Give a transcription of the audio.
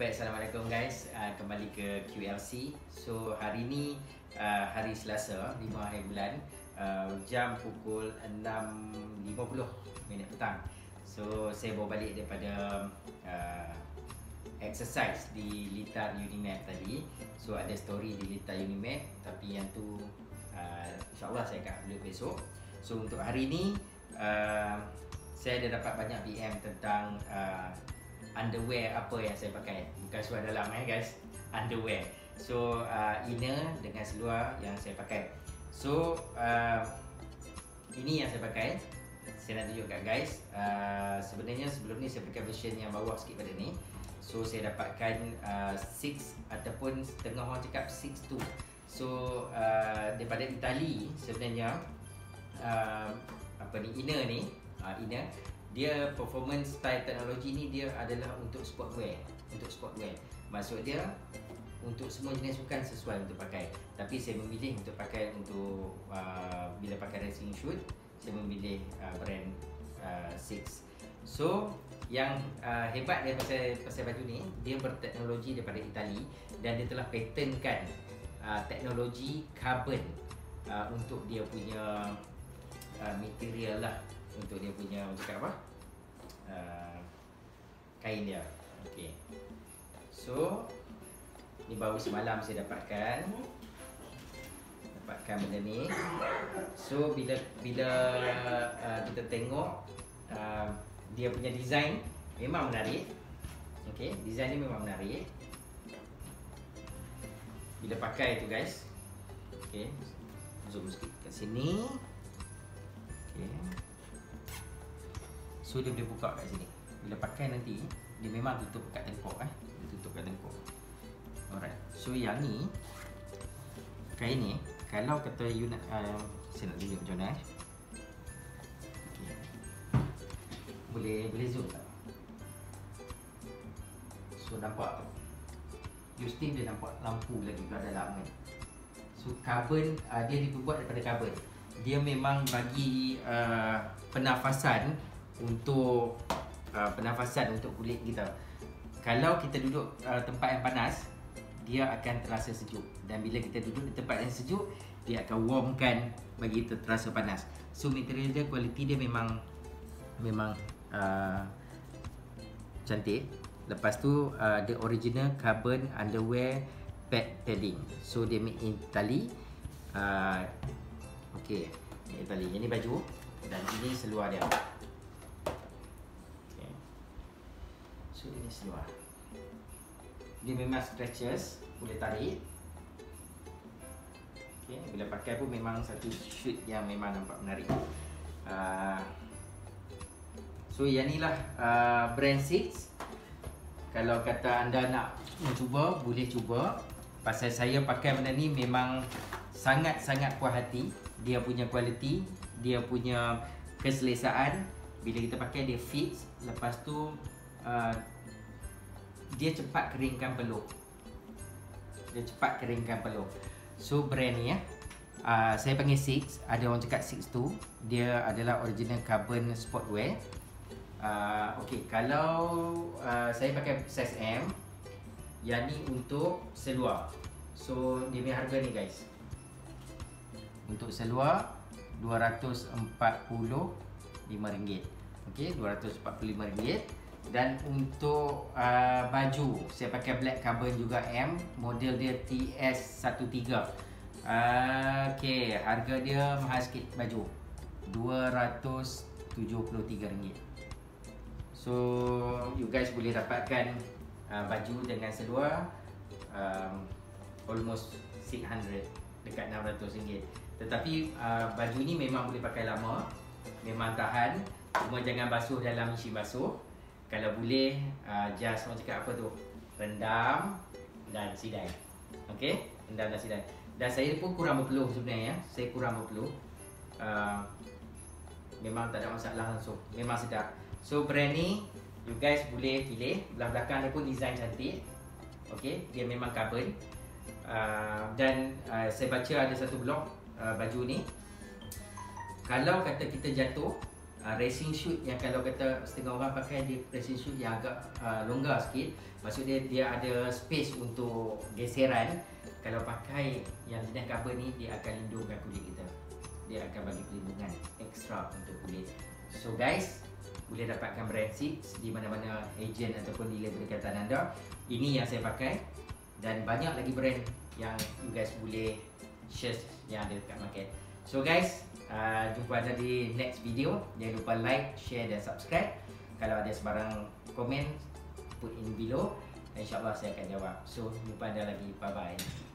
Baik, Assalamualaikum guys. Uh, Kembali ke QLC So, hari ni uh, hari Selasa 5 hari bulan uh, Jam pukul 6.50 minit petang. So, saya bawa balik daripada uh, exercise di Litar Unimed tadi. So, ada story di Litar Unimed Tapi yang tu uh, InsyaAllah saya akan upload besok. So, untuk hari ni uh, Saya ada dapat banyak DM tentang uh, underwear apa yang saya pakai. Bukan seluar dalam eh guys. Underwear. So uh, inner dengan seluar yang saya pakai. So uh, ini yang saya pakai. Saya nak tunjuk kat guys. Uh, sebenarnya sebelum ni saya pakai version yang bawah sikit pada ni. So saya dapatkan uh, 6 ataupun setengah orang cakap 6 tu. So uh, daripada Itali sebenarnya uh, apa ni inner ni. Uh, inner dia performance style teknologi ni dia adalah untuk sportwear untuk sportwear. Maksud dia untuk semua jenis sukan sesuai untuk pakai. Tapi saya memilih untuk pakai untuk uh, bila pakai racing shoot saya memilih uh, brand uh, Six. So yang uh, hebat dia pasal pasal baju ni dia berteknologi daripada Itali dan dia telah patentkan uh, teknologi carbon uh, untuk dia punya uh, material lah untuk dia punya cakap apa? Uh, kain dia. Okey. So ni baru semalam saya dapatkan. Dapatkan benda ni. So bila bila uh, kita tengok uh, dia punya design memang menarik. Okey design ni memang menarik. Bila pakai tu guys. Okey. Zoom sikit kat sini. Okey So dia boleh buka kat sini. Bila pakai nanti Dia memang tutup kat tengkok eh. Dia tutup kat tengkok Alright. So yang ni Kain ni Kalau kata you nak uh, Saya nak tunjuk macam mana eh. Okay. Boleh Boleh zoom tak? So nampak You still dia nampak lampu lagi kat dalam kan So carbon uh, Dia dibuat daripada carbon. Dia memang bagi uh, Pernafasan untuk uh, pernafasan untuk kulit kita. Kalau kita duduk uh, tempat yang panas, dia akan terasa sejuk. Dan bila kita duduk di tempat yang sejuk, dia akan warmkan bagi kita terasa panas. So material dia, kualiti dia memang memang uh, cantik. Lepas tu uh, the original carbon underwear pad padding. So dia made in Italy. Uh, okay, Italy. Ini baju dan ini seluar dia. So ini seluar Dia memang stretches Boleh tarik. Okay. Bila pakai pun memang satu shoot yang memang nampak menarik. Uh, So yang ni lah uh, brand 6 Kalau kata anda nak mencuba Boleh cuba. Pasal saya pakai benda ni memang Sangat-sangat puas hati. Dia punya kualiti Dia punya keselesaan. Bila kita pakai dia fits Lepas tu uh, dia cepat keringkan peluh. Dia cepat keringkan peluh. So brand ni ya. Uh, saya panggil Six. Ada orang cakap Six tu. Dia adalah original carbon sportwear. Uh, okay, kalau uh, saya pakai size M, yang ni untuk seluar. So dia punya harga ni guys. Untuk seluar RM245. Okay, RM245 dan untuk uh, baju saya pakai black carbon juga M model dia TS13 uh, okey harga dia mahal sikit baju. RM273 so you guys boleh dapatkan uh, baju dengan seluar um, almost 600 dekat RM600 tetapi uh, baju ni memang boleh pakai lama memang tahan. Cuma jangan basuh dalam mesin basuh kalau boleh uh, just orang cakap apa tu? Rendam dan sidai. Okey? Rendam dan sidai. Dan saya pun kurang berpeluh sebenarnya ya. saya kurang berpeluh. Uh, memang tak ada masalah langsung. Memang sedap. So brand ni you guys boleh pilih. Belah belakang dia pun design cantik. Okey? Dia memang carbon. Uh, dan uh, saya baca ada satu blog uh, baju ni. Kalau kata kita jatuh uh, racing shoe yang kalau kata setengah orang pakai dia racing shoe yang agak uh, longgar sikit. Maksud dia dia ada space untuk geseran. Kalau pakai yang jenis cover ni dia akan lindungkan kulit kita. Dia akan bagi perlindungan ekstra untuk kulit. So guys boleh dapatkan brand Six di mana-mana agent ataupun dealer berdekatan anda. Ini yang saya pakai dan banyak lagi brand yang you guys boleh share yang ada dekat market so guys uh, jumpa anda di next video. Jangan lupa like, share dan subscribe. Kalau ada sebarang komen put in below. insyaAllah saya akan jawab. So jumpa anda lagi. Bye bye